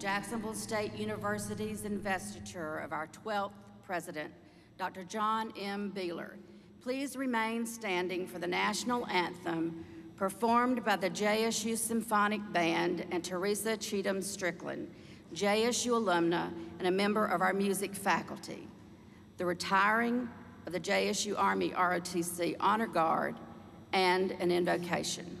Jacksonville State University's investiture of our 12th president, Dr. John M. Beehler. Please remain standing for the national anthem performed by the JSU Symphonic Band and Teresa Cheatham Strickland, JSU alumna and a member of our music faculty. The retiring of the JSU Army ROTC Honor Guard and an invocation.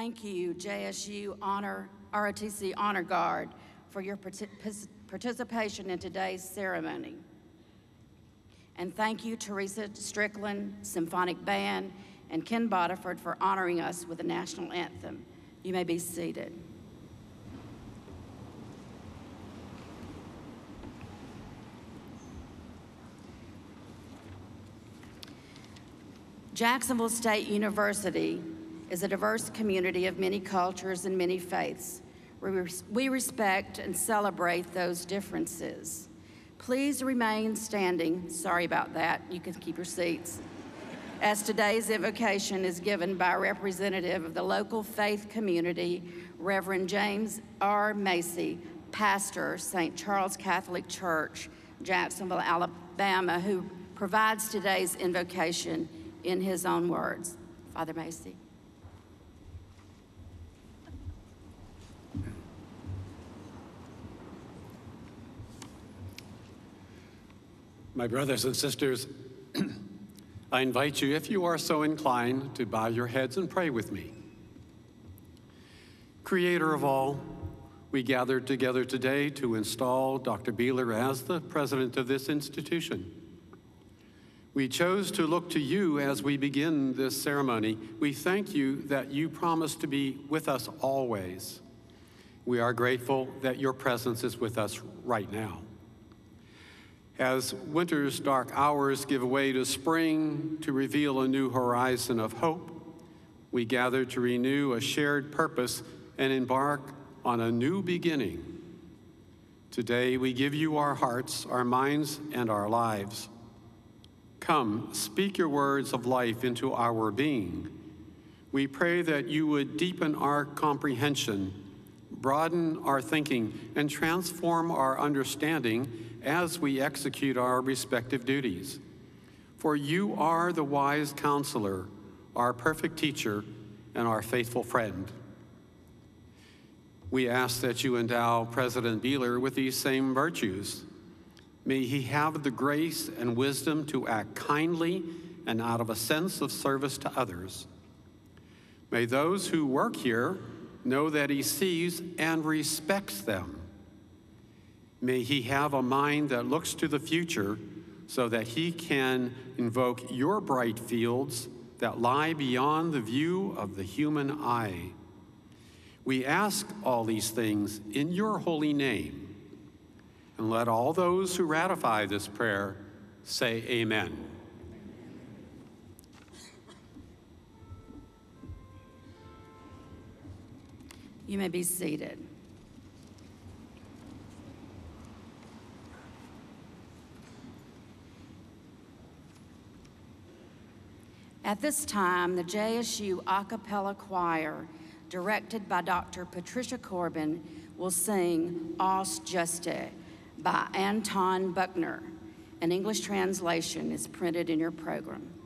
Thank you, JSU Honor, ROTC Honor Guard, for your parti- participation in today's ceremony. And thank you, Teresa Strickland, Symphonic Band, and Ken Bodiford for honoring us with the national anthem. You may be seated. Jacksonville State University is a diverse community of many cultures and many faiths. We res- We respect and celebrate those differences. Please remain standing. Sorry about that. You can keep your seats. As today's invocation is given by a representative of the local faith community, Reverend James R. Macy, pastor, St. Charles Catholic Church, Jacksonville, Alabama, who provides today's invocation in his own words. Father Macy. My brothers and sisters, I invite you, if you are so inclined, to bow your heads and pray with me. Creator of all, we gathered together today to install Dr. Beehler as the president of this institution. We chose to look to you as we begin this ceremony. We thank you that you promise to be with us always. We are grateful that your presence is with us right now. As winter's dark hours give way to spring to reveal a new horizon of hope, we gather to renew a shared purpose and embark on a new beginning. Today, we give you our hearts, our minds, and our lives. Come, speak your words of life into our being. We pray that you would deepen our comprehension, broaden our thinking, and transform our understanding as we execute our respective duties. For you are the wise counselor, our perfect teacher, and our faithful friend. We ask that you endow President Beehler with these same virtues. May he have the grace and wisdom to act kindly and out of a sense of service to others. May those who work here know that he sees and respects them. May he have a mind that looks to the future so that he can invoke your bright fields that lie beyond the view of the human eye. We ask all these things in your holy name. And let all those who ratify this prayer say amen. You may be seated. At this time, the JSU a cappella choir, directed by Dr. Patricia Corbin, will sing Os Justi by Anton Bruckner. An English translation is printed in your program.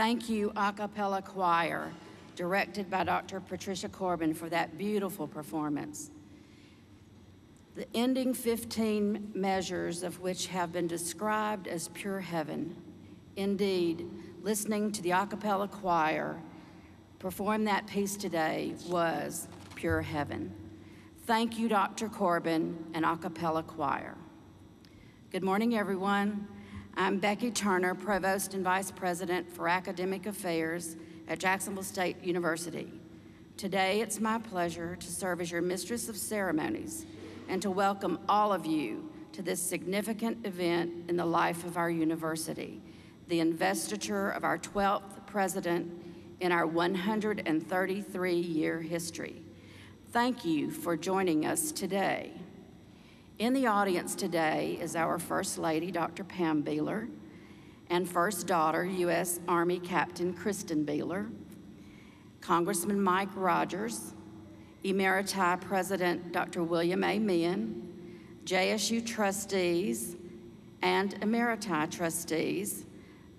Thank you, a cappella choir, directed by Dr. Patricia Corbin, for that beautiful performance. The ending 15 measures of which have been described as pure heaven. Indeed, listening to the a cappella choir perform that piece today was pure heaven. Thank you, Dr. Corbin and a cappella choir. Good morning, everyone. I'm Becky Turner, Provost and Vice President for Academic Affairs at Jacksonville State University. Today, it's my pleasure to serve as your Mistress of Ceremonies and to welcome all of you to this significant event in the life of our university, the investiture of our 12th president in our 133 year history. Thank you for joining us today. In the audience today is our First Lady, Dr. Pam Beehler, and First Daughter, U.S. Army Captain Kristen Beehler, Congressman Mike Rogers, Emeriti President Dr. William A. Meehan, JSU trustees and Emeriti trustees,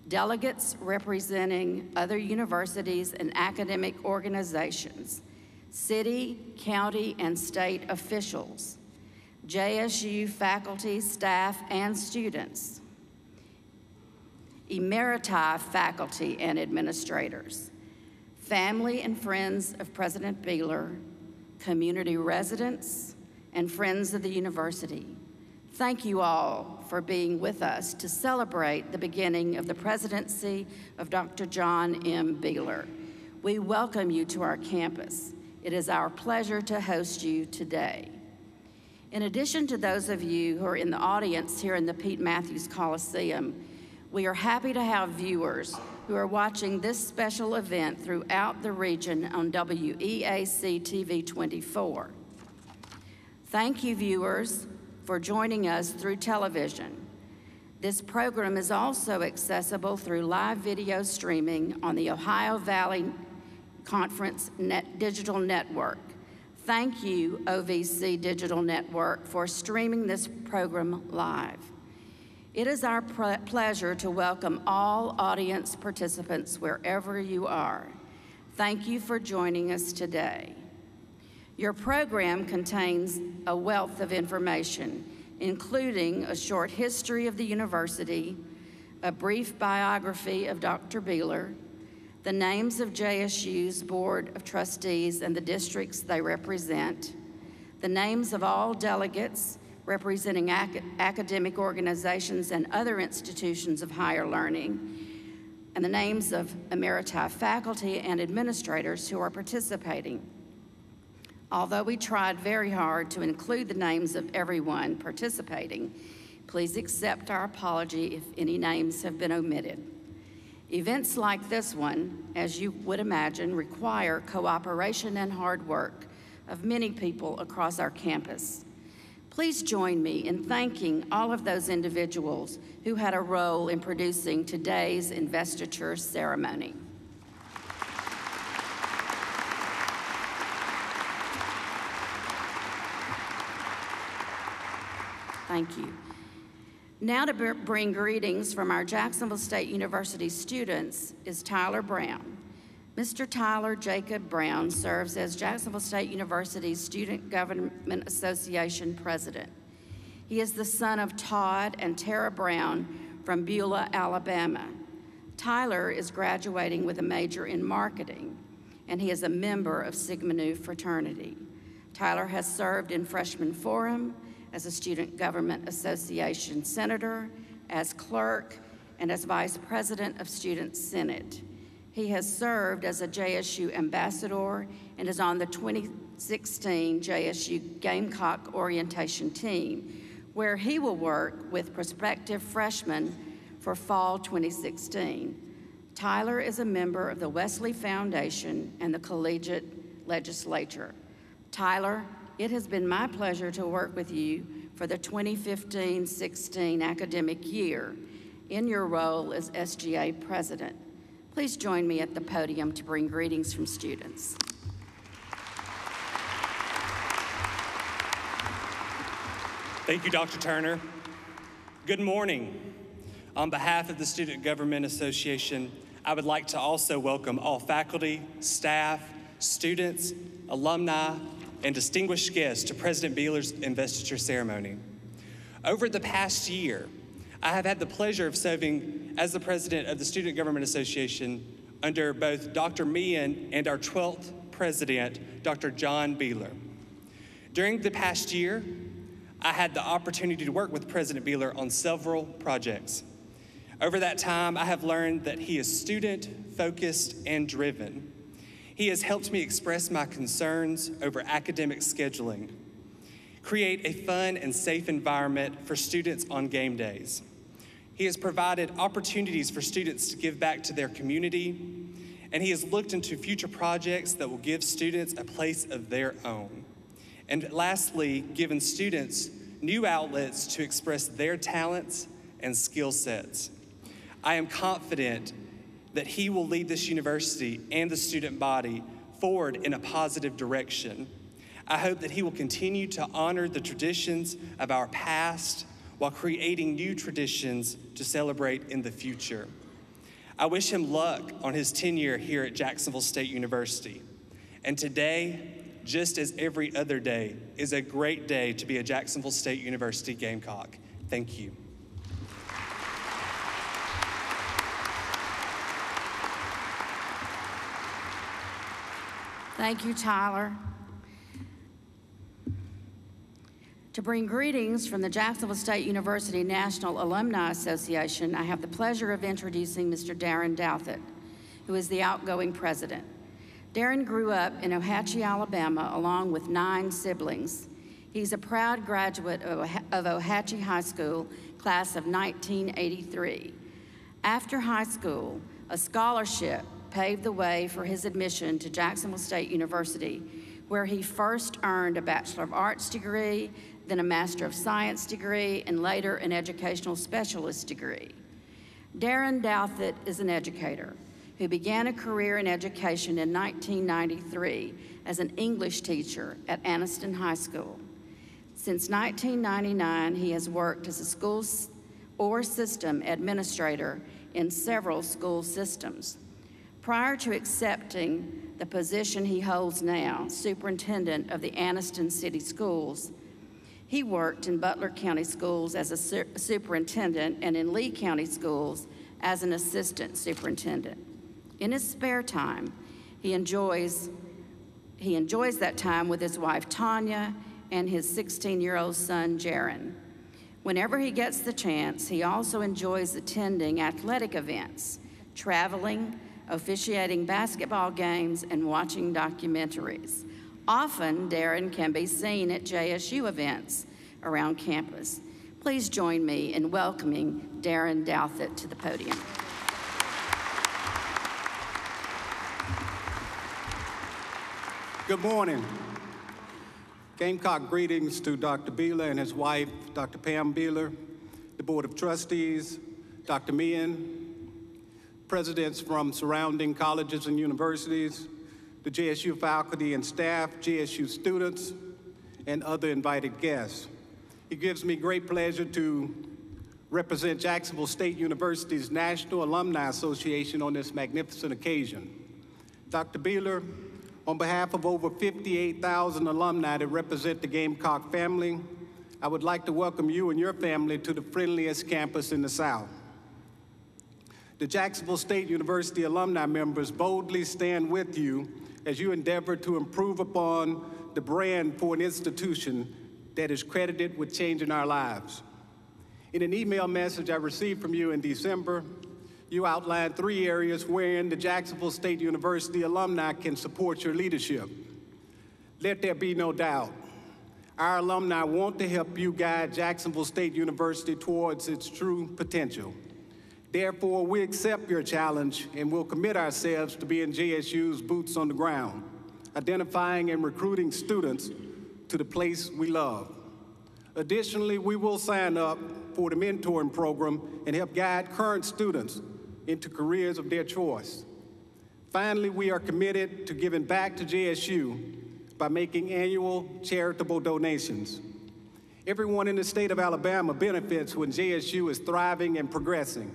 delegates representing other universities and academic organizations, city, county, and state officials, JSU faculty, staff, and students, Emeriti faculty and administrators, family and friends of President Beehler, community residents, and friends of the university. Thank you all for being with us to celebrate the beginning of the presidency of Dr. John M. Beehler. We welcome you to our campus. It is our pleasure to host you today. In addition to those of you who are in the audience here in the Pete Mathews Coliseum, we are happy to have viewers who are watching this special event throughout the region on WEAC TV 24. Thank you, viewers, for joining us through television. This program is also accessible through live video streaming on the Ohio Valley Conference Net Digital Network. Thank you, OVC Digital Network, for streaming this program live. It is our pleasure to welcome all audience participants wherever you are. Thank you for joining us today. Your program contains a wealth of information, including a short history of the university, a brief biography of Dr. Beehler, the names of JSU's Board of Trustees and the districts they represent, the names of all delegates representing ac academic organizations and other institutions of higher learning, and the names of emeriti faculty and administrators who are participating. Although we tried very hard to include the names of everyone participating, please accept our apology if any names have been omitted. Events like this one, as you would imagine, require cooperation and hard work of many people across our campus. Please join me in thanking all of those individuals who had a role in producing today's investiture ceremony. Thank you. Now to bring greetings from our Jacksonville State University students is Tyler Brown. Mr. Tyler Jacob Brown serves as Jacksonville State University's Student Government Association president. He is the son of Todd and Tara Brown from Beulah, Alabama. Tyler is graduating with a major in marketing, and he is a member of Sigma Nu fraternity. Tyler has served in Freshman Forum, as a Student Government Association Senator, as clerk, and as Vice President of Student Senate. He has served as a JSU ambassador and is on the 2016 JSU Gamecock orientation team, where he will work with prospective freshmen for fall 2016. Tyler is a member of the Wesley Foundation and the Collegiate Legislature. Tyler, it has been my pleasure to work with you for the 2015-16 academic year in your role as SGA president. Please join me at the podium to bring greetings from students. Thank you, Dr. Turner. Good morning. On behalf of the Student Government Association, I would like to also welcome all faculty, staff, students, alumni, and distinguished guests to President Beehler's investiture ceremony. Over the past year, I have had the pleasure of serving as the president of the Student Government Association under both Dr. Meehan and our 12th president, Dr. John Beehler. During the past year, I had the opportunity to work with President Beehler on several projects. Over that time, I have learned that he is student focused and driven. He has helped me express my concerns over academic scheduling, create a fun and safe environment for students on game days. He has provided opportunities for students to give back to their community, and he has looked into future projects that will give students a place of their own. And lastly, given students new outlets to express their talents and skill sets. I am confident that he will lead this university and the student body forward in a positive direction. I hope that he will continue to honor the traditions of our past while creating new traditions to celebrate in the future. I wish him luck on his tenure here at Jacksonville State University. And today, just as every other day, is a great day to be a Jacksonville State University Gamecock. Thank you. Thank you, Tyler. To bring greetings from the Jacksonville State University National Alumni Association, I have the pleasure of introducing Mr. Darren Douthit, who is the outgoing president. Darren grew up in Ohatchee, Alabama, along with nine siblings. He's a proud graduate of of Ohatchee High School, class of 1983. After high school, a scholarship paved the way for his admission to Jacksonville State University, where he first earned a Bachelor of Arts degree, then a Master of Science degree, and later an Educational Specialist degree. Darren Douthit is an educator who began a career in education in 1993 as an English teacher at Anniston High School. Since 1999, he has worked as a school or system administrator in several school systems. Prior to accepting the position he holds now, superintendent of the Anniston City Schools, he worked in Butler County Schools as a su- superintendent and in Lee County Schools as an assistant superintendent. In his spare time, he enjoys he enjoys that time with his wife Tanya and his 16-year-old son Jaron. Whenever he gets the chance, he also enjoys attending athletic events, traveling, officiating basketball games, and watching documentaries. Often, Darren can be seen at JSU events around campus. Please join me in welcoming Darren Douthit to the podium. Good morning. Gamecock greetings to Dr. Beehler and his wife, Dr. Pam Beehler, the Board of Trustees, Dr. Meehan, presidents from surrounding colleges and universities, the JSU faculty and staff, JSU students, and other invited guests. It gives me great pleasure to represent Jacksonville State University's National Alumni Association on this magnificent occasion. Dr. Beehler, on behalf of over 58,000 alumni that represent the Gamecock family, I would like to welcome you and your family to the friendliest campus in the South. The Jacksonville State University alumni members boldly stand with you as you endeavor to improve upon the brand for an institution that is credited with changing our lives. In an email message I received from you in December, you outlined three areas wherein the Jacksonville State University alumni can support your leadership. Let there be no doubt. Our alumni want to help you guide Jacksonville State University towards its true potential. Therefore, we accept your challenge and will commit ourselves to being JSU's boots on the ground, identifying and recruiting students to the place we love. Additionally, we will sign up for the mentoring program and help guide current students into careers of their choice. Finally, we are committed to giving back to JSU by making annual charitable donations. Everyone in the state of Alabama benefits when JSU is thriving and progressing.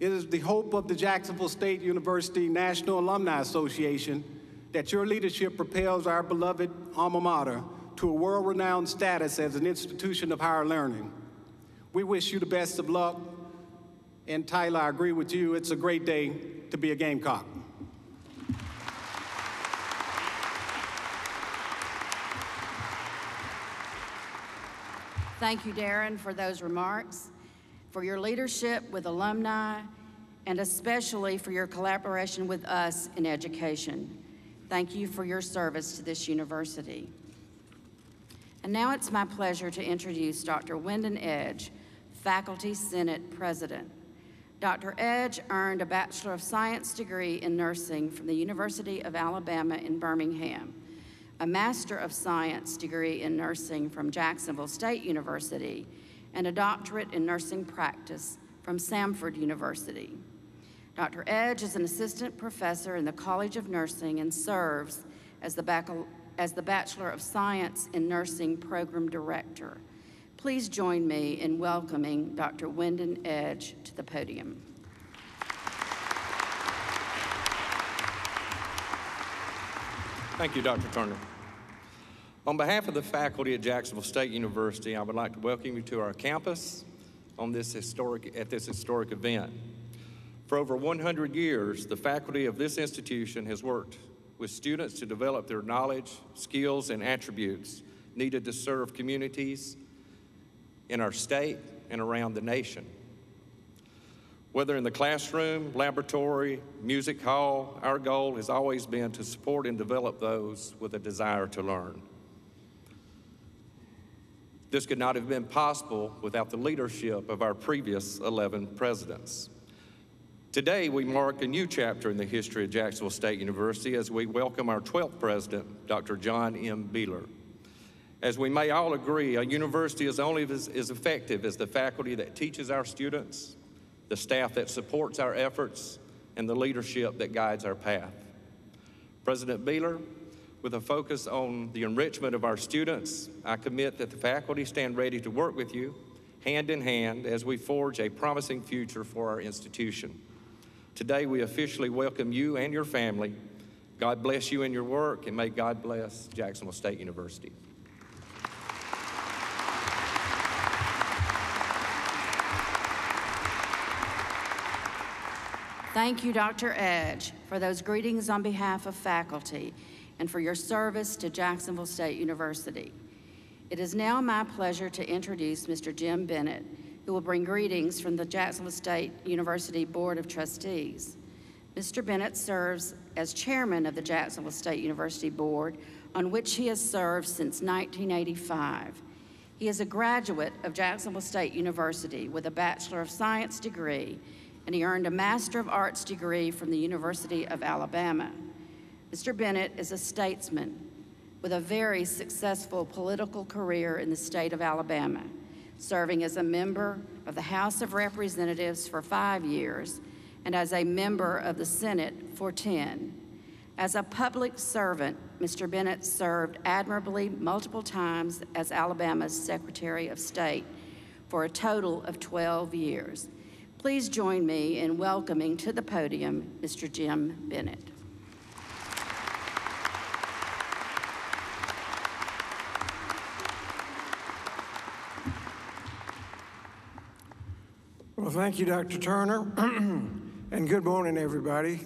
It is the hope of the Jacksonville State University National Alumni Association that your leadership propels our beloved alma mater to a world-renowned status as an institution of higher learning. We wish you the best of luck, and Tyler, I agree with you, it's a great day to be a Gamecock. Thank you, Darren, for those remarks, for your leadership with alumni, and especially for your collaboration with us in education. Thank you for your service to this university. And now it's my pleasure to introduce Dr. Wyndon Edge, Faculty Senate President. Dr. Edge earned a Bachelor of Science degree in nursing from the University of Alabama in Birmingham, a Master of Science degree in nursing from Jacksonville State University, and a doctorate in nursing practice from Samford University. Dr. Edge is an assistant professor in the College of Nursing and serves as the, Bacal- as the Bachelor of Science in Nursing Program Director. Please join me in welcoming Dr. Wyndon Edge to the podium. Thank you, Dr. Turner. On behalf of the faculty at Jacksonville State University, I would like to welcome you to our campus on this historic, at this historic event. For over 100 years, the faculty of this institution has worked with students to develop their knowledge, skills, and attributes needed to serve communities in our state and around the nation. Whether in the classroom, laboratory, music hall, our goal has always been to support and develop those with a desire to learn. This could not have been possible without the leadership of our previous 11 presidents. Today, we mark a new chapter in the history of Jacksonville State University as we welcome our 12th president, Dr. John M. Beehler. As we may all agree, a university is only as, as effective as the faculty that teaches our students, the staff that supports our efforts, and the leadership that guides our path. President Beehler, with a focus on the enrichment of our students, I commit that the faculty stand ready to work with you hand in hand as we forge a promising future for our institution. Today, we officially welcome you and your family. God bless you in your work, and may God bless Jacksonville State University. Thank you, Dr. Edge, for those greetings on behalf of faculty and for your service to Jacksonville State University. It is now my pleasure to introduce Mr. Jim Bennett, who will bring greetings from the Jacksonville State University Board of Trustees. Mr. Bennett serves as chairman of the Jacksonville State University Board, on which he has served since 1985. He is a graduate of Jacksonville State University with a Bachelor of Science degree and he earned a Master of Arts degree from the University of Alabama. Mr. Bennett is a statesman with a very successful political career in the state of Alabama, serving as a member of the House of Representatives for five years and as a member of the Senate for 10. As a public servant, Mr. Bennett served admirably multiple times as Alabama's Secretary of State for a total of 12 years. Please join me in welcoming to the podium Mr. Jim Bennett. Well, thank you, Dr. Turner, and good morning, everybody.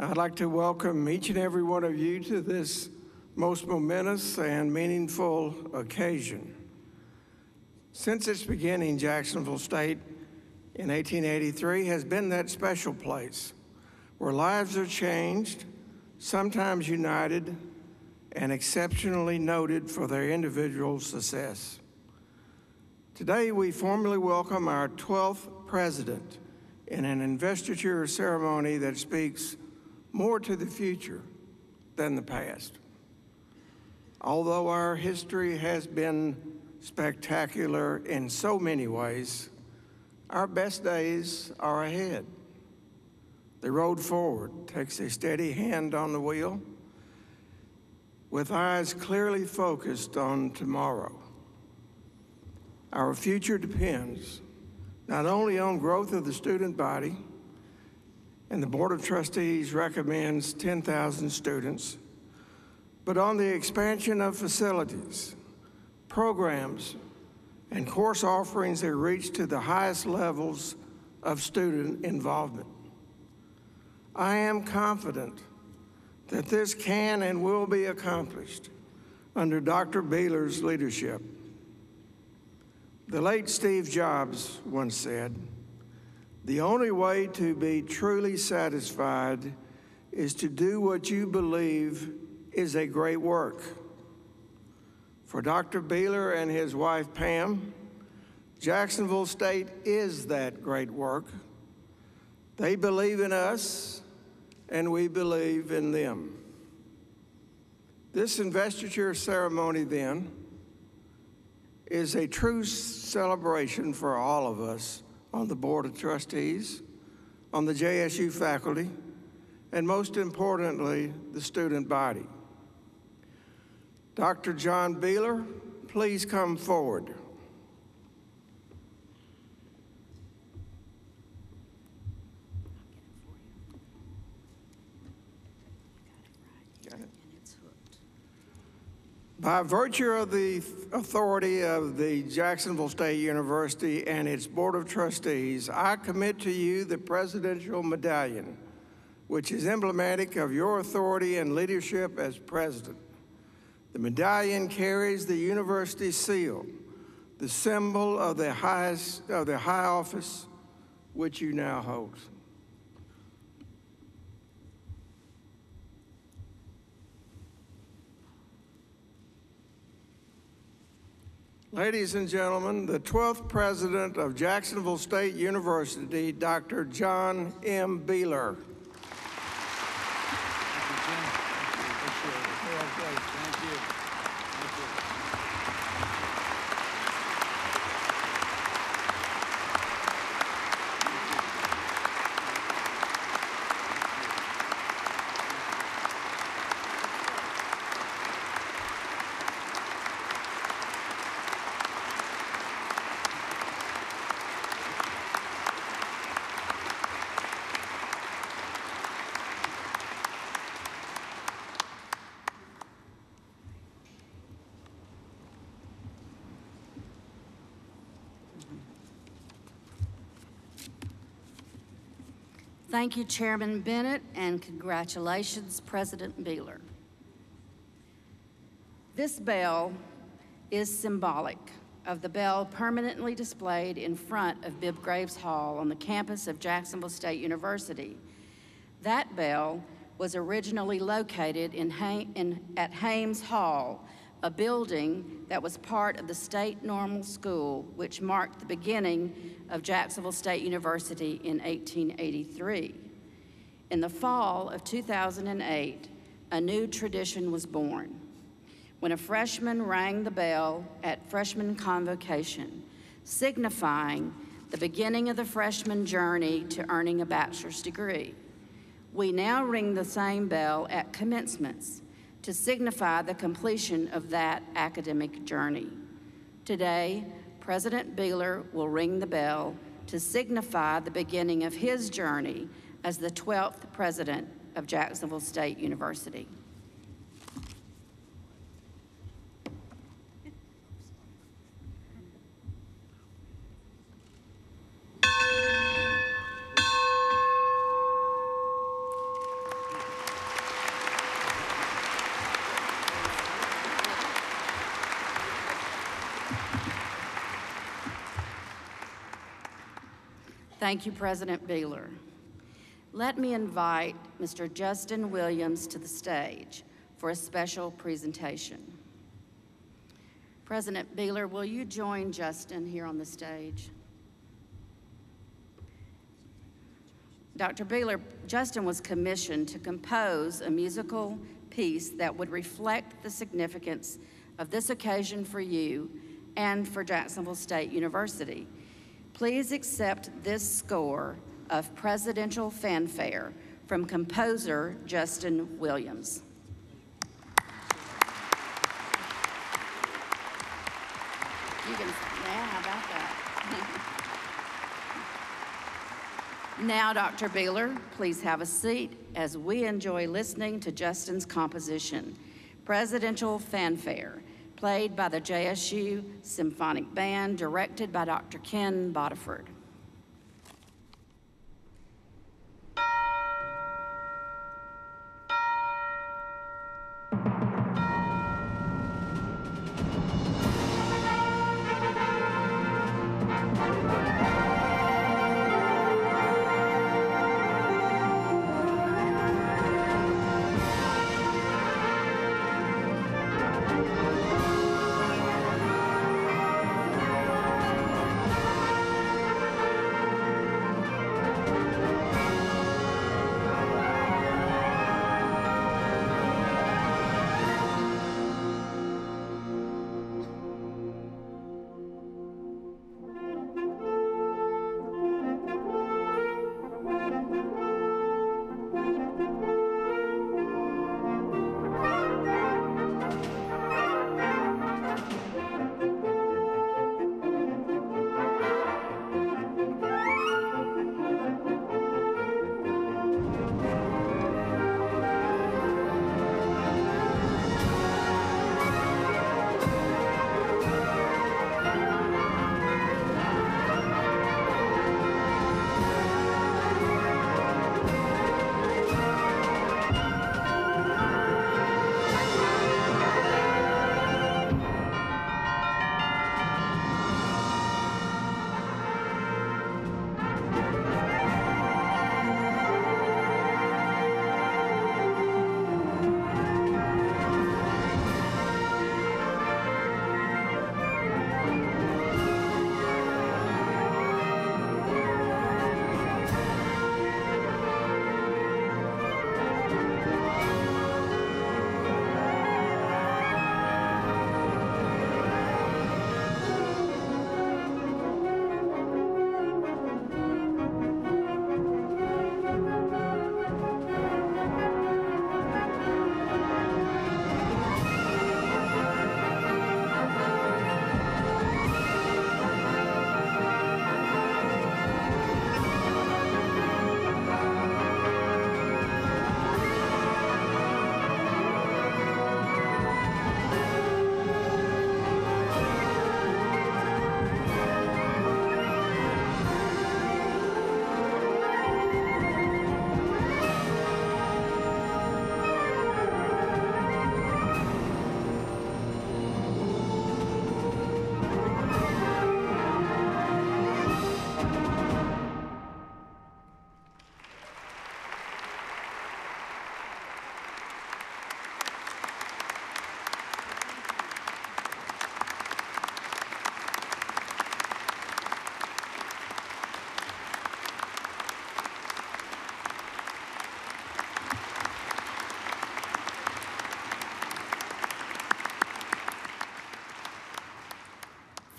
I'd like to welcome each and every one of you to this most momentous and meaningful occasion. Since its beginning, Jacksonville State in 1883 has been that special place where lives are changed, sometimes united, and exceptionally noted for their individual success. Today, we formally welcome our 12th president in an investiture ceremony that speaks more to the future than the past. Although our history has been spectacular in so many ways, our best days are ahead. The road forward takes a steady hand on the wheel with eyes clearly focused on tomorrow. Our future depends not only on growth of the student body, and the Board of Trustees recommends 10,000 students, but on the expansion of facilities, programs, and course offerings that reach to the highest levels of student involvement. I am confident that this can and will be accomplished under Dr. Beehler's leadership. The late Steve Jobs once said, The only way to be truly satisfied is to do what you believe is a great work. For Dr. Beehler and his wife Pam, Jacksonville State is that great work. They believe in us, and we believe in them. This investiture ceremony, then, is a true celebration for all of us on the Board of Trustees, on the JSU faculty, and most importantly, the student body. Dr. John Beehler, please come forward. By virtue of the authority of the Jacksonville State University and its Board of Trustees, I commit to you the Presidential Medallion, which is emblematic of your authority and leadership as president. The medallion carries the university seal, the symbol of the highest of the high office which you now hold. Ladies and gentlemen, the 12th president of Jacksonville State University, Dr. John M. Beehler. Thank you, Chairman Bennett, and congratulations, President Beehler. This bell is symbolic of the bell permanently displayed in front of Bibb Graves Hall on the campus of Jacksonville State University. That bell was originally located in, in, at Hames Hall, a building that was part of the State Normal School, which marked the beginning of Jacksonville State University in 1883. In the fall of 2008, a new tradition was born. When a freshman rang the bell at freshman convocation, signifying the beginning of the freshman journey to earning a bachelor's degree. We now ring the same bell at commencements to signify the completion of that academic journey. Today, President Beehler will ring the bell to signify the beginning of his journey as the 12th president of Jacksonville State University. Thank you, President Beehler. Let me invite Mr. Justin Williams to the stage for a special presentation. President Beehler, will you join Justin here on the stage? Dr. Beehler, Justin was commissioned to compose a musical piece that would reflect the significance of this occasion for you and for Jacksonville State University. Please accept this score of presidential fanfare from composer Justin Williams. You can, yeah, how about that? Now, Dr. Beehler, please have a seat as we enjoy listening to Justin's composition, Presidential Fanfare, played by the JSU Symphonic Band, directed by Dr. Ken Bodiford.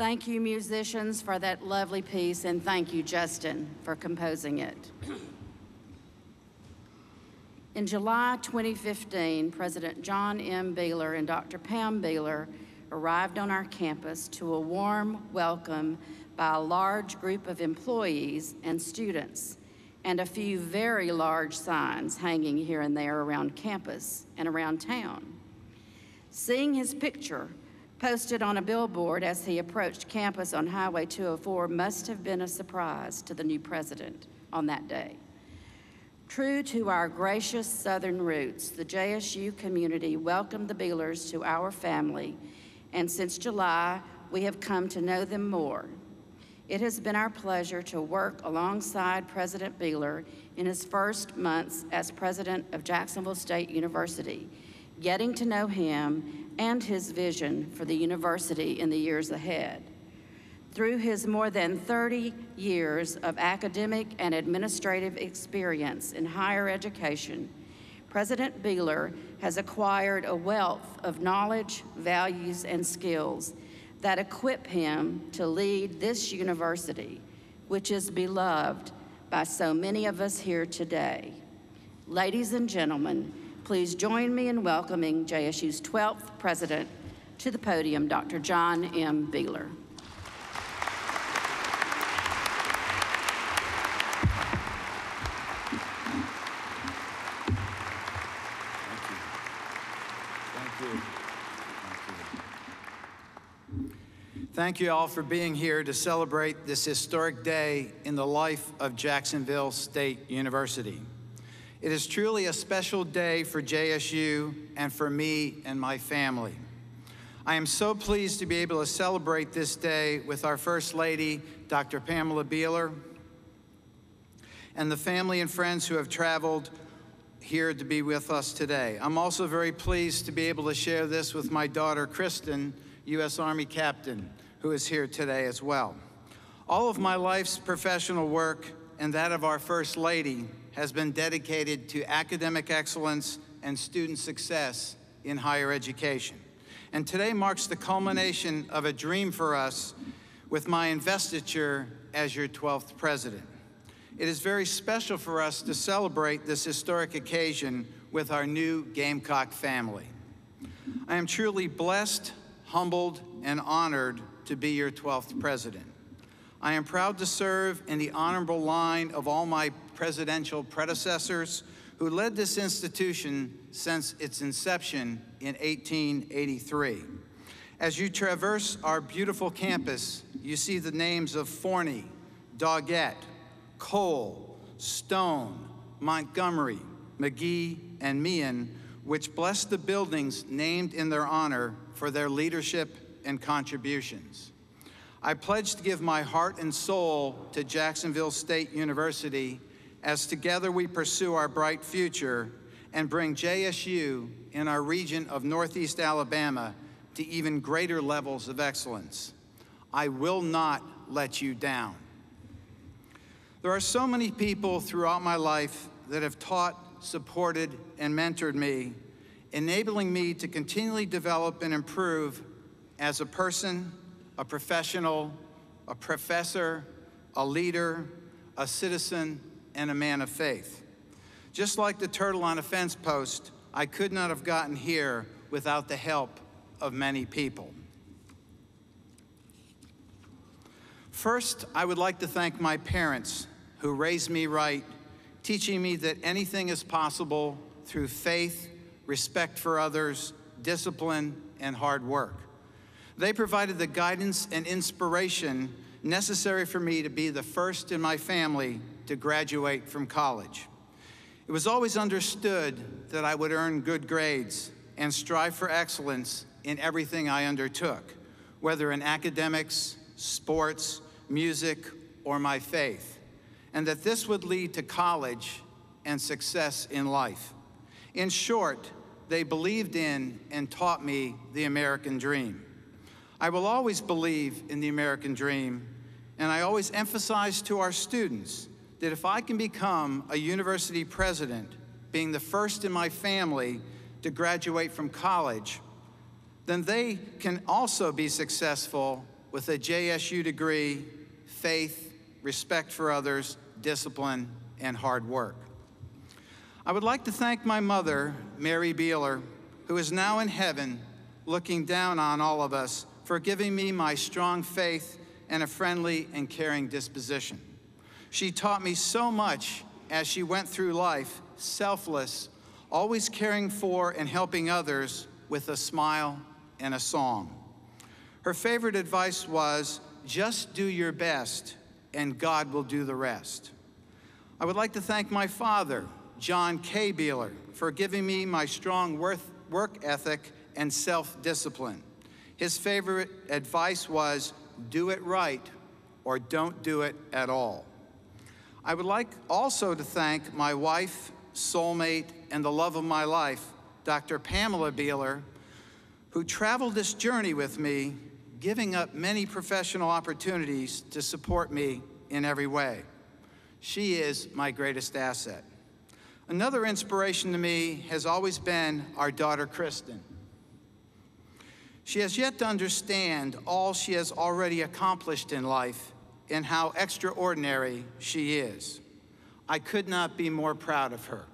Thank you, musicians, for that lovely piece, and thank you, Justin, for composing it. In July 2015, President John M. Beehler and Dr. Pam Beehler arrived on our campus to a warm welcome by a large group of employees and students, and a few very large signs hanging here and there around campus and around town. Seeing his picture posted on a billboard as he approached campus on Highway 204 must have been a surprise to the new president on that day. True to our gracious Southern roots, the JSU community welcomed the Beehlers to our family, and since July, we have come to know them more. It has been our pleasure to work alongside President Beehler in his first months as president of Jacksonville State University, getting to know him and his vision for the university in the years ahead. Through his more than 30 years of academic and administrative experience in higher education, President Beehler has acquired a wealth of knowledge, values, and skills that equip him to lead this university, which is beloved by so many of us here today. Ladies and gentlemen, Please join me in welcoming JSU's 12th president to the podium, Dr. John M. Beehler. Thank you all for being here to celebrate this historic day in the life of Jacksonville State University. It is truly a special day for JSU and for me and my family. I am so pleased to be able to celebrate this day with our First Lady, Dr. Pamela Beehler, and the family and friends who have traveled here to be with us today. I'm also very pleased to be able to share this with my daughter, Kristen, U.S. Army captain, who is here today as well. All of my life's professional work and that of our First Lady has been dedicated to academic excellence and student success in higher education. And today marks the culmination of a dream for us with my investiture as your 12th president. It is very special for us to celebrate this historic occasion with our new Gamecock family. I am truly blessed, humbled, and honored to be your 12th president. I am proud to serve in the honorable line of all my presidential predecessors who led this institution since its inception in 1883. As you traverse our beautiful campus, you see the names of Forney, Daugette, Cole, Stone, Montgomery, McGee, and Meehan, which bless the buildings named in their honor for their leadership and contributions. I pledge to give my heart and soul to Jacksonville State University as together we pursue our bright future and bring JSU in our region of Northeast Alabama to even greater levels of excellence. I will not let you down. There are so many people throughout my life that have taught, supported, and mentored me, enabling me to continually develop and improve as a person, a professional, a professor, a leader, a citizen, and a man of faith. Just like the turtle on a fence post, I could not have gotten here without the help of many people. First, I would like to thank my parents who raised me right, teaching me that anything is possible through faith, respect for others, discipline, and hard work. They provided the guidance and inspiration necessary for me to be the first in my family to graduate from college. It was always understood that I would earn good grades and strive for excellence in everything I undertook, whether in academics, sports, music, or my faith, and that this would lead to college and success in life. In short, they believed in and taught me the American dream. I will always believe in the American dream, and I always emphasize to our students that if I can become a university president, being the first in my family to graduate from college, then they can also be successful with a JSU degree, faith, respect for others, discipline, and hard work. I would like to thank my mother, Mary Beehler, who is now in heaven looking down on all of us for giving me my strong faith and a friendly and caring disposition. She taught me so much as she went through life, selfless, always caring for and helping others with a smile and a song. Her favorite advice was just do your best and God will do the rest. I would like to thank my father, John K. Beehler, for giving me my strong work ethic and self discipline. His favorite advice was do it right or don't do it at all. I would like also to thank my wife, soulmate, and the love of my life, Dr. Pamela Beehler, who traveled this journey with me, giving up many professional opportunities to support me in every way. She is my greatest asset. Another inspiration to me has always been our daughter, Kristen. She has yet to understand all she has already accomplished in life and how extraordinary she is. I could not be more proud of her.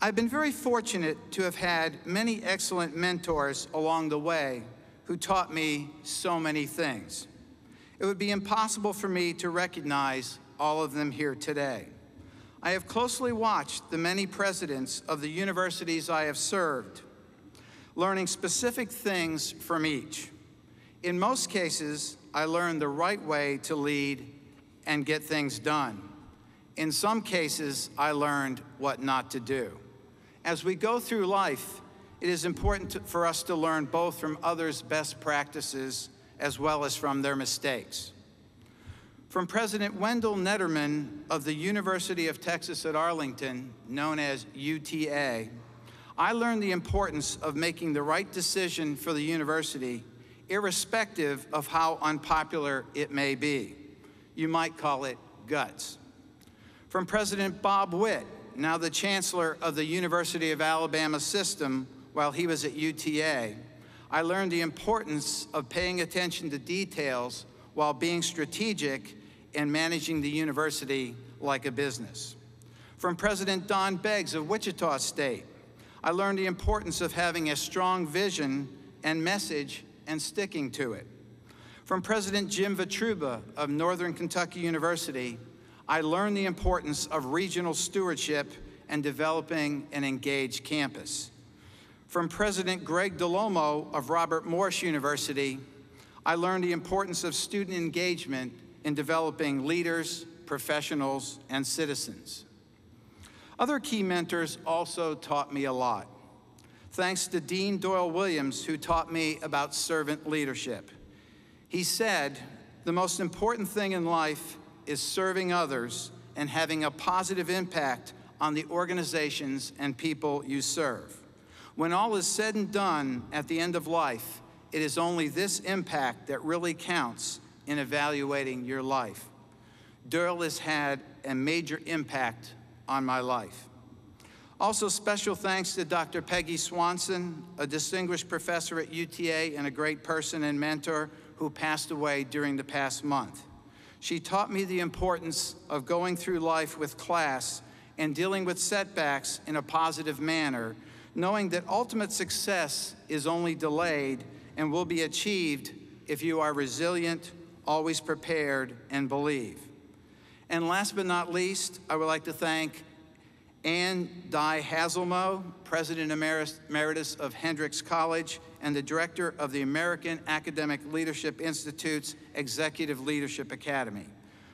I've been very fortunate to have had many excellent mentors along the way who taught me so many things. It would be impossible for me to recognize all of them here today. I have closely watched the many presidents of the universities I have served, learning specific things from each. In most cases, I learned the right way to lead and get things done. In some cases, I learned what not to do. As we go through life, it is important to, for us to learn both from others' best practices as well as from their mistakes. From President Wendell Nedderman of the University of Texas at Arlington, known as UTA, I learned the importance of making the right decision for the university, irrespective of how unpopular it may be. You might call it guts. From President Bob Witt, now the Chancellor of the University of Alabama system while he was at UTA, I learned the importance of paying attention to details while being strategic and managing the university like a business. From President Don Beggs of Wichita State, I learned the importance of having a strong vision and message and sticking to it. From President Jim Votruba of Northern Kentucky University, I learned the importance of regional stewardship and developing an engaged campus. From President Greg Dell'Omo of Robert Morris University, I learned the importance of student engagement in developing leaders, professionals, and citizens. Other key mentors also taught me a lot. Thanks to Dean Doyle Williams, who taught me about servant leadership. He said, the most important thing in life is serving others and having a positive impact on the organizations and people you serve. When all is said and done at the end of life, it is only this impact that really counts in evaluating your life. Doyle has had a major impact on my life. Also, special thanks to Dr. Peggy Swanson, a distinguished professor at UTA and a great person and mentor who passed away during the past month. She taught me the importance of going through life with class and dealing with setbacks in a positive manner, knowing that ultimate success is only delayed and will be achieved if you are resilient, always prepared, and believe. And last but not least, I would like to thank Ann Die Hasselmo, President Emeritus of Hendrix College and the Director of the American Academic Leadership Institute's Executive Leadership Academy,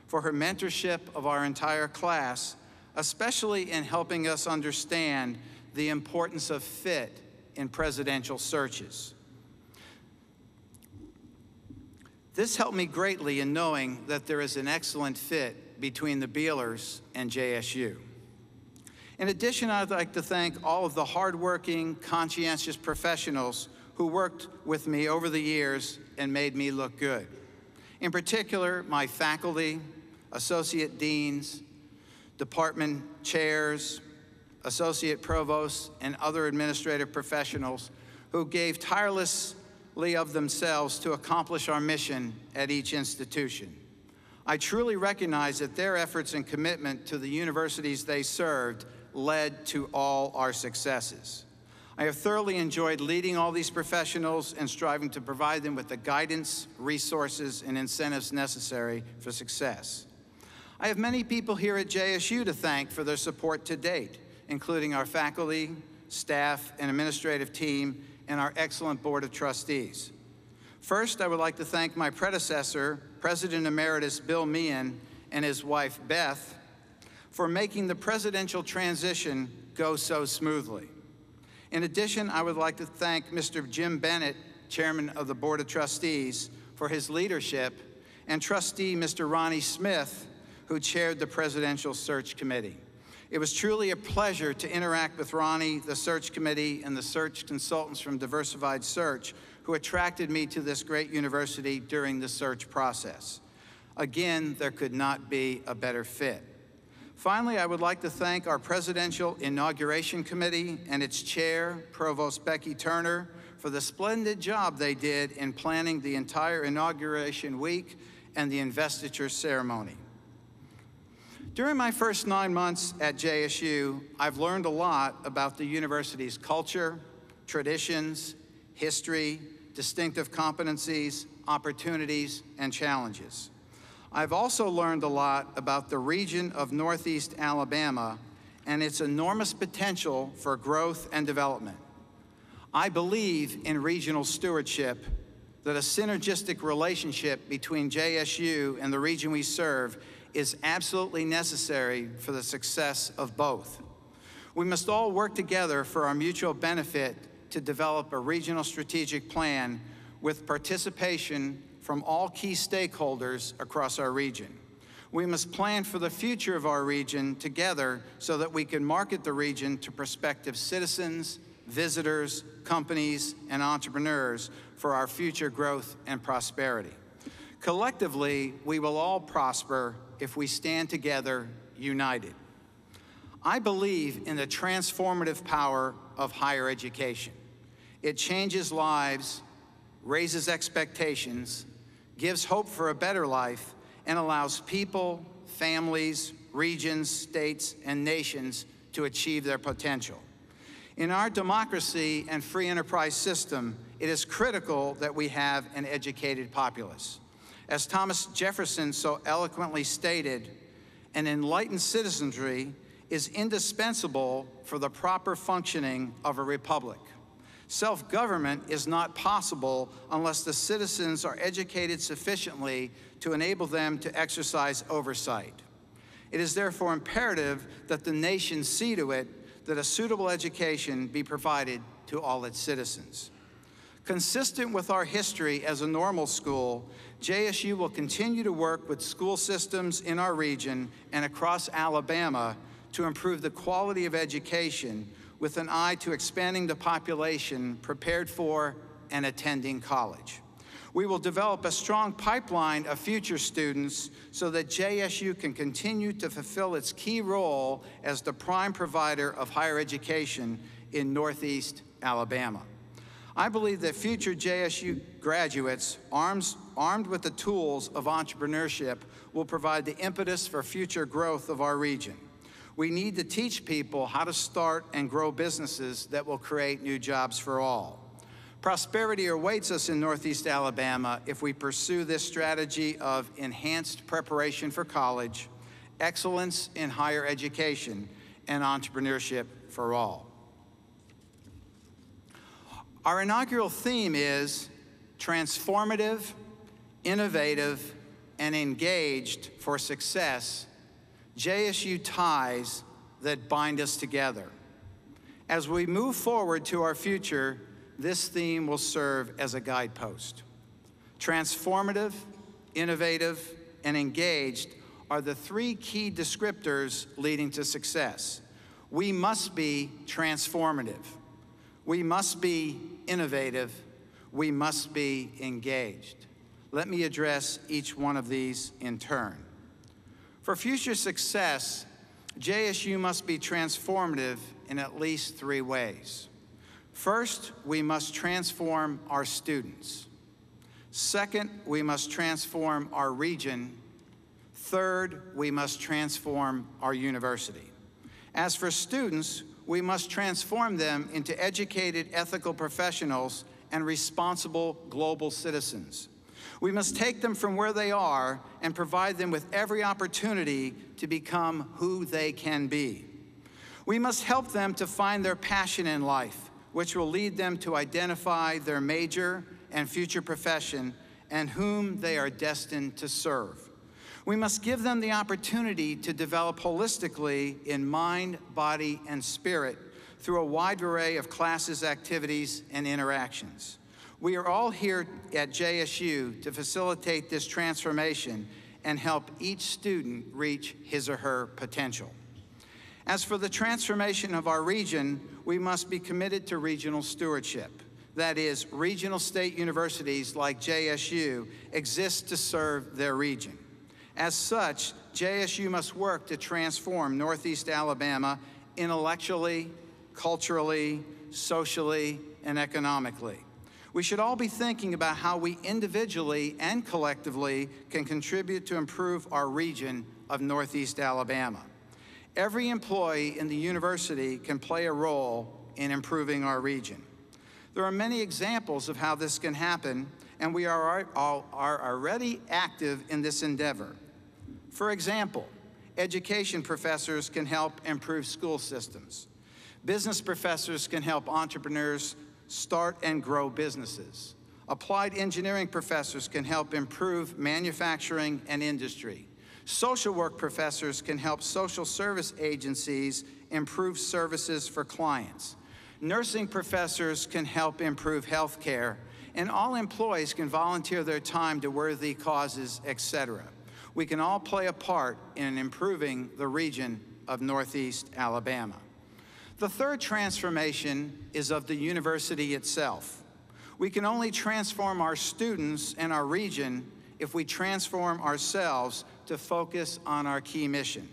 for her mentorship of our entire class, especially in helping us understand the importance of fit in presidential searches. This helped me greatly in knowing that there is an excellent fit between the Beehlers and JSU. In addition, I'd like to thank all of the hardworking, conscientious professionals who worked with me over the years and made me look good. In particular, my faculty, associate deans, department chairs, associate provosts, and other administrative professionals who gave tirelessly of themselves to accomplish our mission at each institution. I truly recognize that their efforts and commitment to the universities they served led to all our successes. I have thoroughly enjoyed leading all these professionals and striving to provide them with the guidance, resources, and incentives necessary for success. I have many people here at JSU to thank for their support to date, including our faculty, staff, and administrative team, and our excellent Board of Trustees. First, I would like to thank my predecessor, President Emeritus Bill Meehan, and his wife, Beth, for making the presidential transition go so smoothly. In addition, I would like to thank Mr. Jim Bennett, Chairman of the Board of Trustees, for his leadership, and Trustee Mr. Ronnie Smith, who chaired the Presidential Search Committee. It was truly a pleasure to interact with Ronnie, the search committee, and the search consultants from Diversified Search, who attracted me to this great university during the search process. Again, there could not be a better fit. Finally, I would like to thank our Presidential Inauguration Committee and its chair, Provost Becky Turner, for the splendid job they did in planning the entire inauguration week and the investiture ceremony. During my first nine months at JSU, I've learned a lot about the university's culture, traditions, history, distinctive competencies, opportunities, and challenges. I've also learned a lot about the region of Northeast Alabama and its enormous potential for growth and development. I believe in regional stewardship that a synergistic relationship between JSU and the region we serve is absolutely necessary for the success of both. We must all work together for our mutual benefit to develop a regional strategic plan with participation from all key stakeholders across our region. We must plan for the future of our region together so that we can market the region to prospective citizens, visitors, companies, and entrepreneurs for our future growth and prosperity. Collectively, we will all prosper if we stand together united. I believe in the transformative power of higher education. It changes lives, raises expectations, gives hope for a better life, and allows people, families, regions, states, and nations to achieve their potential. In our democracy and free enterprise system, it is critical that we have an educated populace. As Thomas Jefferson so eloquently stated, an enlightened citizenry is indispensable for the proper functioning of a republic. Self government is not possible unless the citizens are educated sufficiently to enable them to exercise oversight. It is therefore imperative that the nation see to it that a suitable education be provided to all its citizens. Consistent with our history as a normal school, JSU will continue to work with school systems in our region and across Alabama to improve the quality of education with an eye to expanding the population prepared for and attending college. We will develop a strong pipeline of future students so that JSU can continue to fulfill its key role as the prime provider of higher education in Northeast Alabama. I believe that future JSU graduates, arms, armed with the tools of entrepreneurship, will provide the impetus for future growth of our region. We need to teach people how to start and grow businesses that will create new jobs for all. Prosperity awaits us in Northeast Alabama if we pursue this strategy of enhanced preparation for college, excellence in higher education, and entrepreneurship for all. Our inaugural theme is transformative, innovative, and engaged for success JSU ties that bind us together. As we move forward to our future, this theme will serve as a guidepost. Transformative, innovative, and engaged are the three key descriptors leading to success. We must be transformative. We must be innovative. We must be engaged. Let me address each one of these in turn. For future success, JSU must be transformative in at least three ways. First, we must transform our students. Second, we must transform our region. Third, we must transform our university. As for students, we must transform them into educated, ethical professionals and responsible global citizens. We must take them from where they are and provide them with every opportunity to become who they can be. We must help them to find their passion in life, which will lead them to identify their major and future profession and whom they are destined to serve. We must give them the opportunity to develop holistically in mind, body, and spirit through a wide array of classes, activities, and interactions. We are all here at JSU to facilitate this transformation and help each student reach his or her potential. As for the transformation of our region, we must be committed to regional stewardship. That is, regional state universities like JSU exist to serve their region. As such, JSU must work to transform Northeast Alabama intellectually, culturally, socially, and economically. We should all be thinking about how we individually and collectively can contribute to improve our region of Northeast Alabama. Every employee in the university can play a role in improving our region. There are many examples of how this can happen, and we are, are already active in this endeavor. For example, education professors can help improve school systems. Business professors can help entrepreneurs start and grow businesses. Applied engineering professors can help improve manufacturing and industry. Social work professors can help social service agencies improve services for clients. Nursing professors can help improve health care, and all employees can volunteer their time to worthy causes, etc. We can all play a part in improving the region of Northeast Alabama. The third transformation is of the university itself. We can only transform our students and our region if we transform ourselves to focus on our key mission.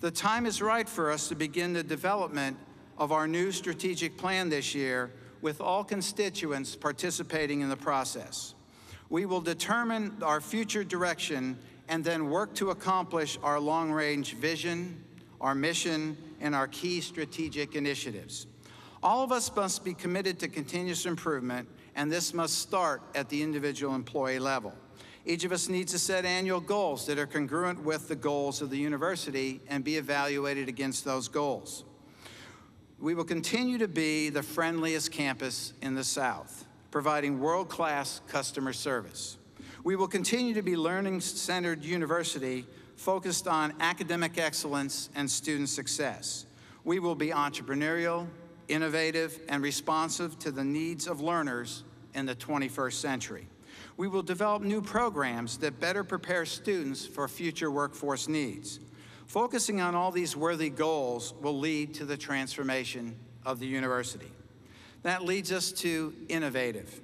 The time is right for us to begin the development of our new strategic plan this year with all constituents participating in the process. We will determine our future direction and then work to accomplish our long-range vision, our mission, and our key strategic initiatives. All of us must be committed to continuous improvement, and this must start at the individual employee level. Each of us needs to set annual goals that are congruent with the goals of the university and be evaluated against those goals. We will continue to be the friendliest campus in the South, providing world-class customer service. We will continue to be learning-centered university focused on academic excellence and student success. We will be entrepreneurial, innovative, and responsive to the needs of learners in the 21st century. We will develop new programs that better prepare students for future workforce needs. Focusing on all these worthy goals will lead to the transformation of the university. That leads us to innovative.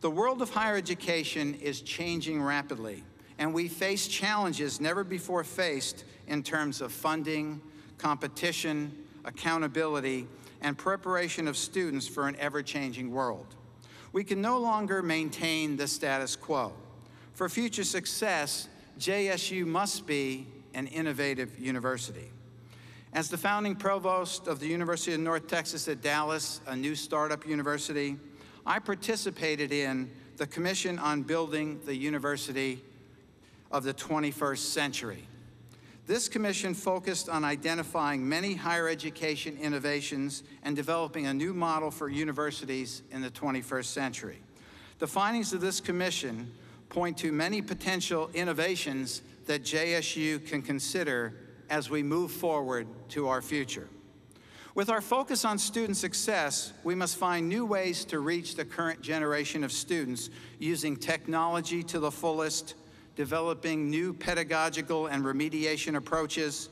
The world of higher education is changing rapidly, and we face challenges never before faced in terms of funding, competition, accountability, and preparation of students for an ever-changing world. We can no longer maintain the status quo. For future success, JSU must be an innovative university. As the founding provost of the University of North Texas at Dallas, a new startup university, I participated in the Commission on Building the University of the 21st Century. This commission focused on identifying many higher education innovations and developing a new model for universities in the 21st century. The findings of this commission point to many potential innovations that JSU can consider as we move forward to our future. With our focus on student success, we must find new ways to reach the current generation of students using technology to the fullest, developing new pedagogical and remediation approaches,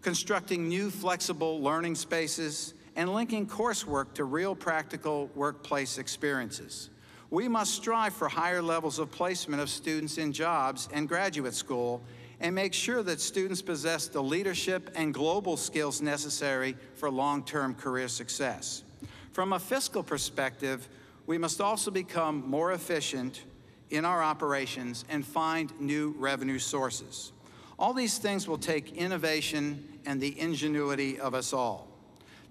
constructing new flexible learning spaces, and linking coursework to real practical workplace experiences. We must strive for higher levels of placement of students in jobs and graduate school and make sure that students possess the leadership and global skills necessary for long-term career success. From a fiscal perspective, we must also become more efficient in our operations and find new revenue sources. All these things will take innovation and the ingenuity of us all.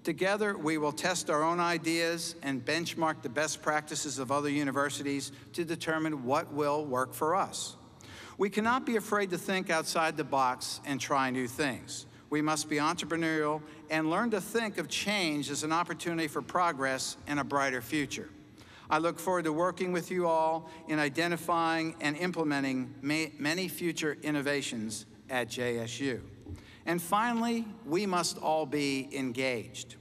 Together, we will test our own ideas and benchmark the best practices of other universities to determine what will work for us. We cannot be afraid to think outside the box and try new things. We must be entrepreneurial and learn to think of change as an opportunity for progress and a brighter future. I look forward to working with you all in identifying and implementing many future innovations at JSU. And finally, we must all be engaged.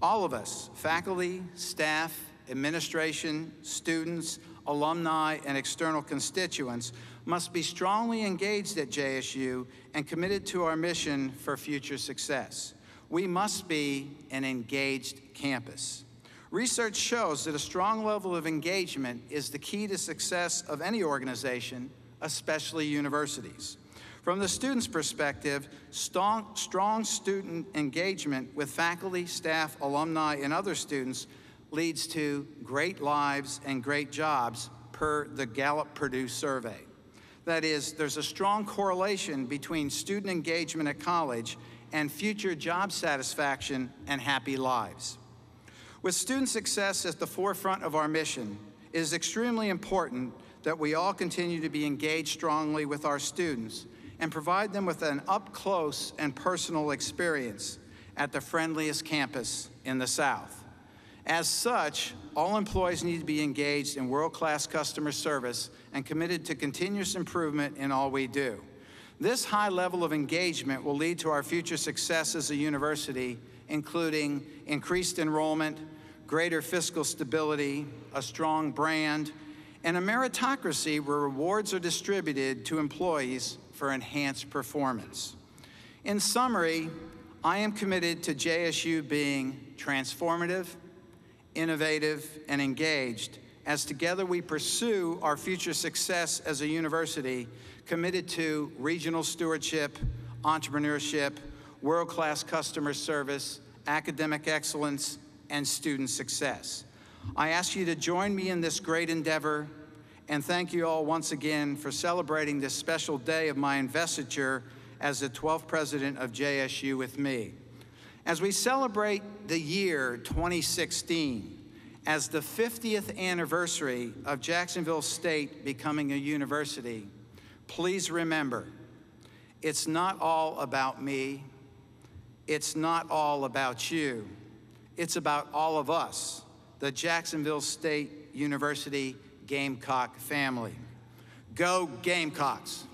All of us, faculty, staff, administration, students, alumni, and external constituents must be strongly engaged at JSU and committed to our mission for future success. We must be an engaged campus. Research shows that a strong level of engagement is the key to success of any organization, especially universities. From the student's perspective, strong, strong student engagement with faculty, staff, alumni, and other students leads to great lives and great jobs per the Gallup Purdue survey. That is, there's a strong correlation between student engagement at college and future job satisfaction and happy lives. With student success at the forefront of our mission, it is extremely important that we all continue to be engaged strongly with our students and provide them with an up-close and personal experience at the friendliest campus in the South. As such, all employees need to be engaged in world class customer service and committed to continuous improvement in all we do. This high level of engagement will lead to our future success as a university, including increased enrollment, greater fiscal stability, a strong brand, and a meritocracy where rewards are distributed to employees for enhanced performance. In summary, I am committed to JSU being transformative, innovative, and engaged as together we pursue our future success as a university committed to regional stewardship, entrepreneurship, world class customer service, academic excellence, and student success. I ask you to join me in this great endeavor and thank you all once again for celebrating this special day of my investiture as the 12th president of JSU with me. As we celebrate the year 2016 as the 50th anniversary of Jacksonville State becoming a university, please remember it's not all about me, it's not all about you, it's about all of us, the Jacksonville State University Gamecock family. Go Gamecocks!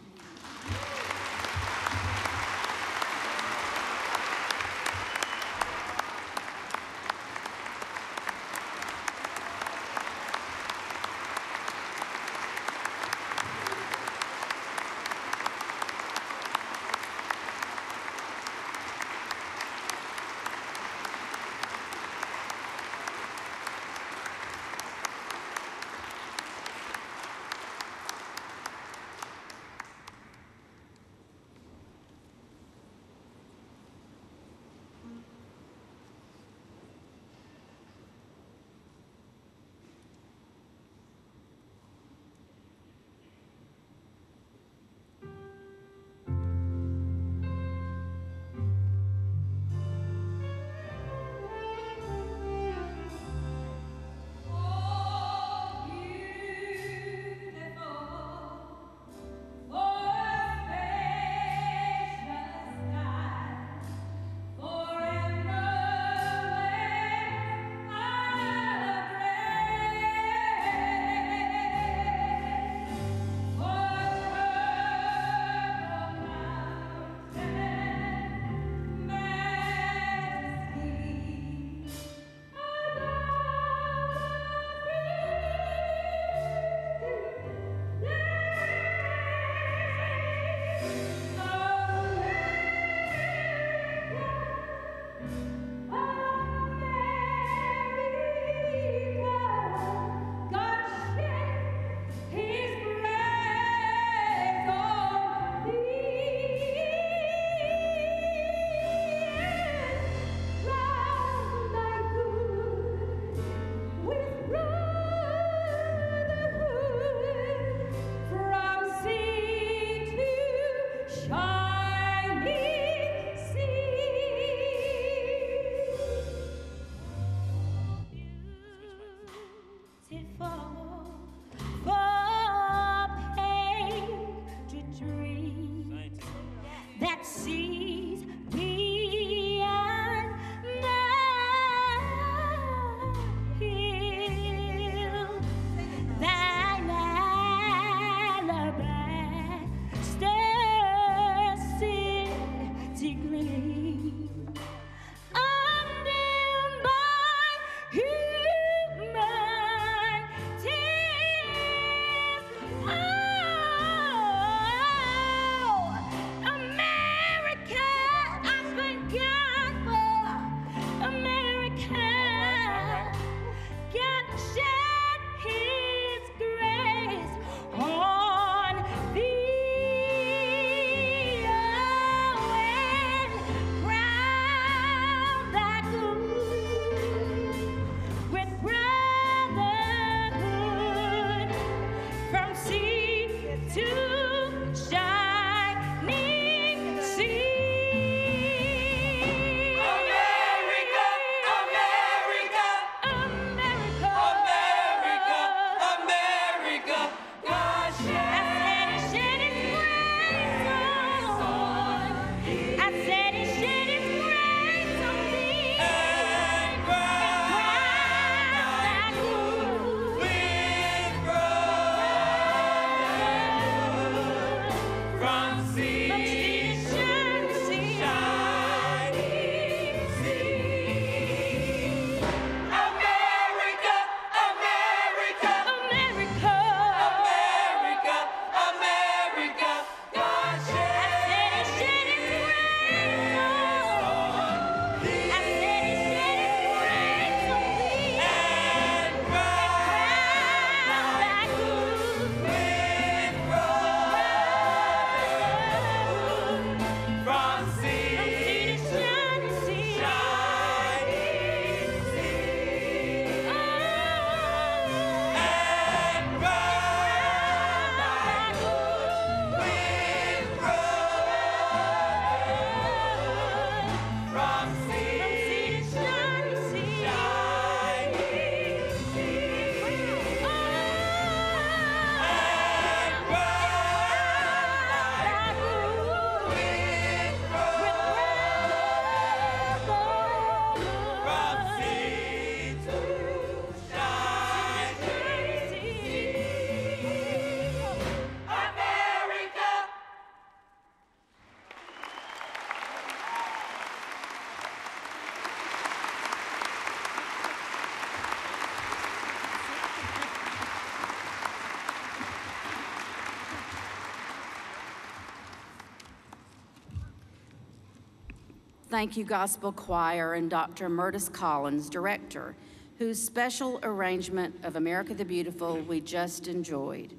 Thank you, Gospel Choir, and Dr. Murtis Collins, Director, whose special arrangement of America the Beautiful we just enjoyed.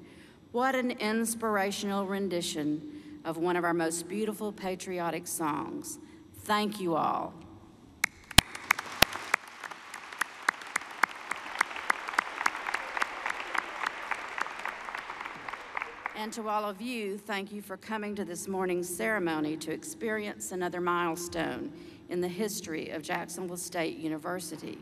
What an inspirational rendition of one of our most beautiful patriotic songs. Thank you all. And to all of you, thank you for coming to this morning's ceremony to experience another milestone in the history of Jacksonville State University.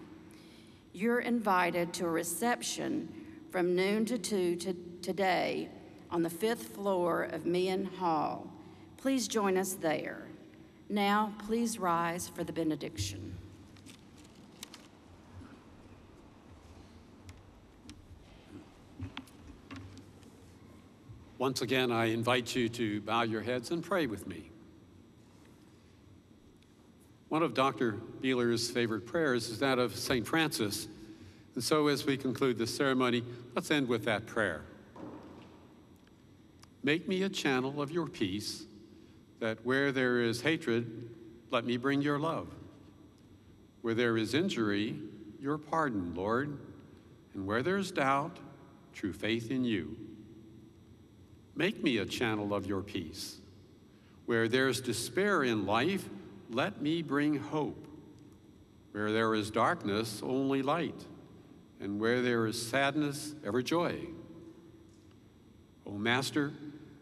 You're invited to a reception from noon to 2 to today on the fifth floor of Meehan Hall. Please join us there. Now, please rise for the benediction. Once again, I invite you to bow your heads and pray with me. One of Dr. Beehler's favorite prayers is that of St. Francis. And so, as we conclude this ceremony, let's end with that prayer. Make me a channel of your peace, that where there is hatred, let me bring your love. Where there is injury, your pardon, Lord. And where there is doubt, true faith in you. Make me a channel of your peace. Where there's despair in life, let me bring hope. Where there is darkness, only light. And where there is sadness, ever joy. O Master,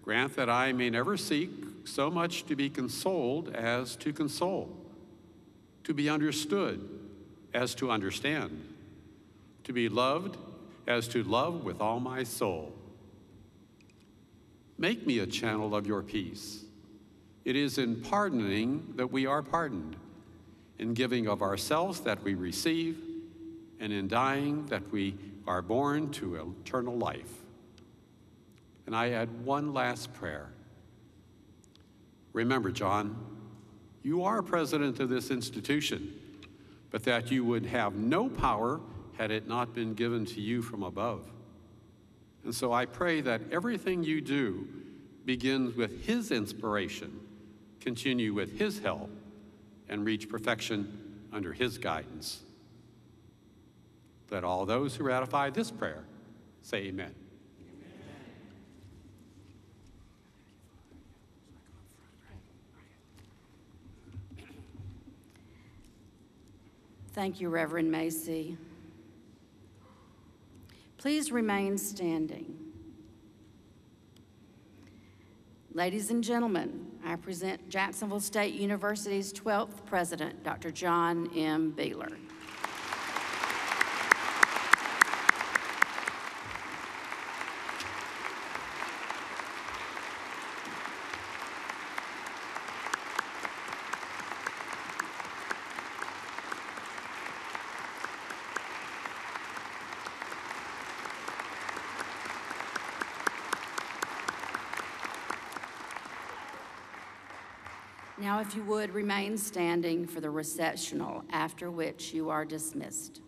grant that I may never seek so much to be consoled as to console, to be understood as to understand, to be loved as to love with all my soul. Make me a channel of your peace. It is in pardoning that we are pardoned, in giving of ourselves that we receive, and in dying that we are born to eternal life. And I add one last prayer. Remember, John, you are president of this institution, but that you would have no power had it not been given to you from above. And so I pray that everything you do begins with His inspiration, continue with His help, and reach perfection under His guidance. Let all those who ratify this prayer say amen. Thank you, Reverend Macy. Please remain standing. Ladies and gentlemen, I present Jacksonville State University's 12th president, Dr. John M. Beehler. If you would, remain standing for the recessional, after which you are dismissed.